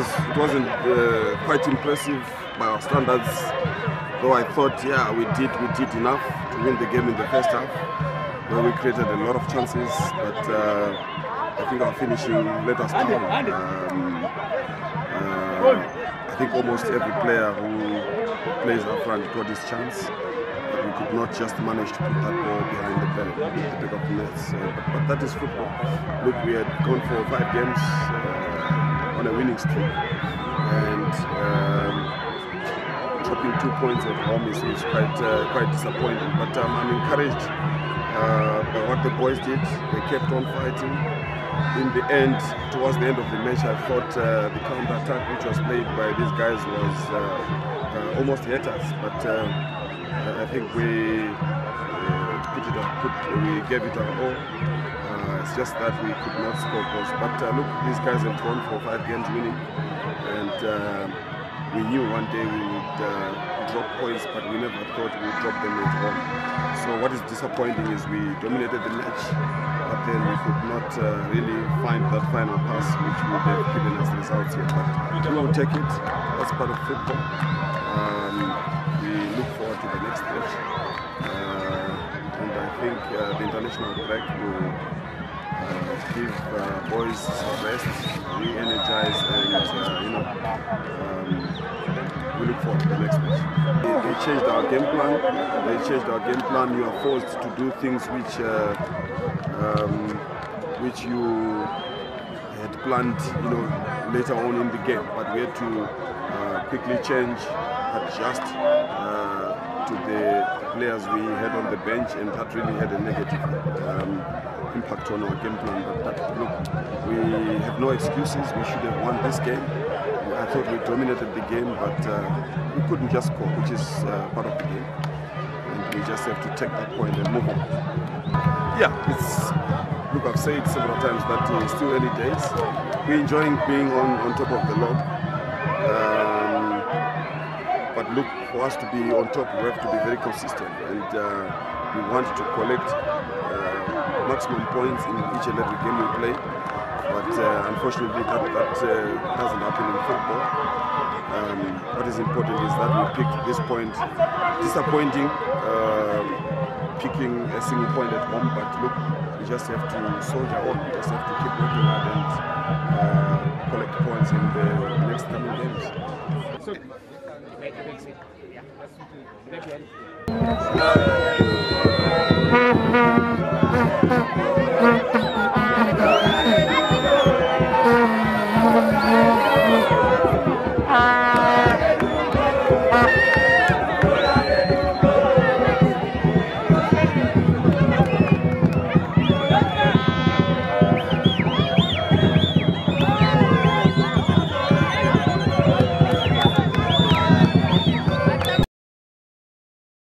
It wasn't uh, quite impressive by our standards, though I thought, yeah, we did we did enough to win the game in the first half, where we created a lot of chances, but uh, I think our finishing let us down. Um, uh, I think almost every player who plays up front got his chance. But we could not just manage to put that ball behind the back, back of the nets. But, but that is football. Look, we had gone for five games uh, on a winning streak, and um, dropping two points at home is, is quite uh, quite disappointing. But um, I'm encouraged uh, by what the boys did. They kept on fighting. In the end, towards the end of the match, I thought uh, the counter attack which was played by these guys was uh, uh, almost hit us. But uh, I think we uh, put it up, put, we gave it our all. It's just that we could not score goals. But uh, look, these guys have gone for five games winning, and uh, we knew one day we would uh, drop points, but we never thought we would drop them at home. So what is disappointing is we dominated the match, but then we could not uh, really find that final pass which would have given us results here. But we will take it. That's part of football. Um, we look forward to the next match, uh, and I think uh, the international break will uh, give uh, boys some rest, re-energize, and uh, you know, um, we look forward to the next match. They, they changed our game plan. They changed our game plan. You are forced to do things which, uh, um, which you had planned, you know, later on in the game. But we had to uh, quickly change, adjust. Uh, to the players we had on the bench, and that really had a negative um, impact on our game plan. But that, look, we have no excuses. We should have won this game. I thought we dominated the game, but uh, we couldn't just score, which is uh, part of the game. And we just have to take that point and move on. Yeah, it's. Look, I've said several times that it's still early days. We're enjoying being on, on top of the log. Um, but look, for us to be on top, we have to be very consistent, and uh, we want to collect uh, maximum points in each and every game we play. But uh, unfortunately, that, that uh, doesn't happen in football. Um, what is important is that we picked this point. Disappointing, um, picking a single point at home, but look, we just have to soldier on. We just have to keep working hard and So,